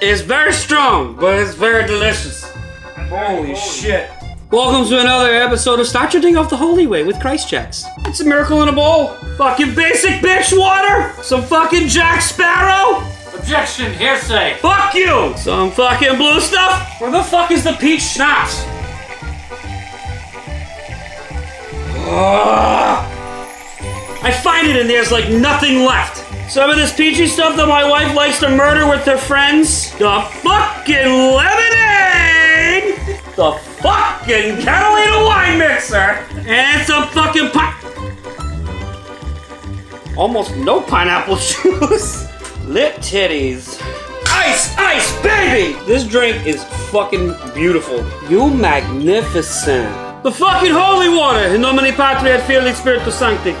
It's very strong, but it's very delicious. Holy shit. Welcome to another episode of Start Your Day Off the Holy Way with Christ Jacks. It's a miracle in a bowl. Fucking basic bitch water. Some fucking Jack Sparrow. Objection, hearsay. Fuck you. Some fucking blue stuff. Where the fuck is the peach schnapps? Ugh. I find it and there's like nothing left. Some of this peachy stuff that my wife likes to murder with her friends. The fucking lemonade! The fucking Catalina wine mixer! And some fucking pi- Almost no pineapple juice. Lit titties. Ice, ice, baby! This drink is fucking beautiful. You magnificent. The fucking holy water! In nomine Patri et Filii Spiritus Sancti.